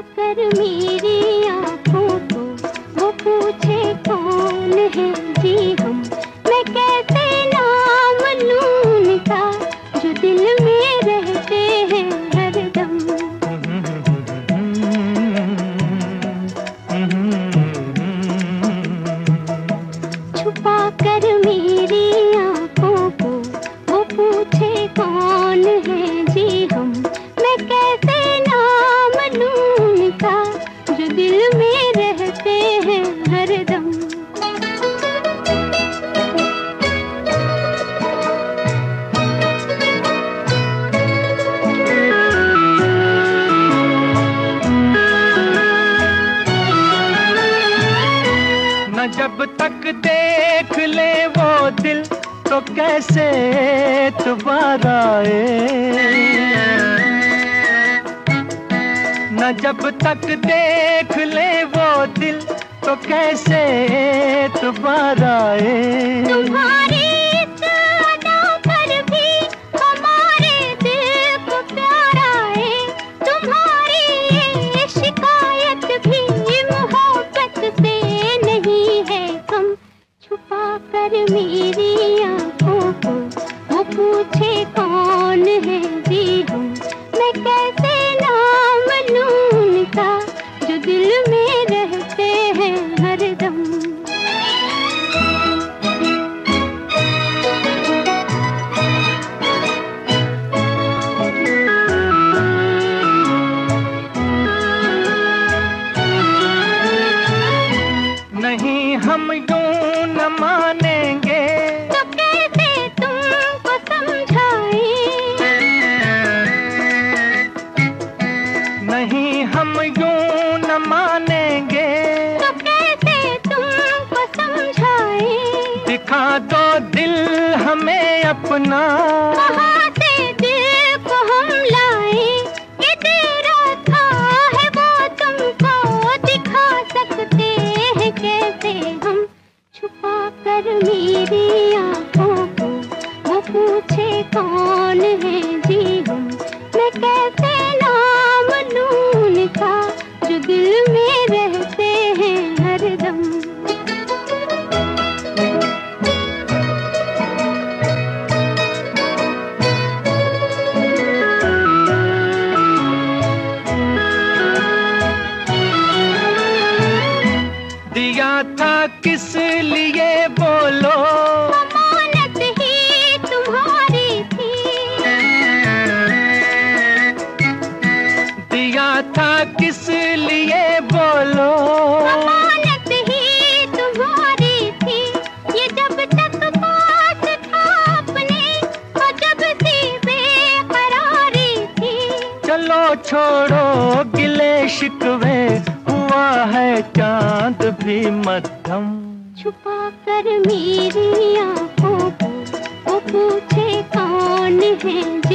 कर मेरा जब तक देख ले वो दिल तो कैसे तुम्हारा न जब तक देख ले वो दिल तो कैसे तुम्हारा तुम्हारा नहीं हम यूँ न मानेंगे। तो कैसे तुमको समझाए? दिखा दो दिल हमें अपना। से दिल को हम लाए? ये तेरा था है वो तुमको दिखा सकते हैं कैसे हम। छुपा कर मेरी आँखों को वो पूछे कौन है? किस लिए बोलो? अमानत ही तुम्हारी थी। दिया था किस लिए बोलो? अमानत ही तुम्हारी थी। ये जब तक पास था अपने और जब सी बेकरारी थी। चलो छोड़ो गिले शिकवे। हुआ है चाँद भी मध्यम। छुपा कर मेरी आँखों को वो पूछे कौन है?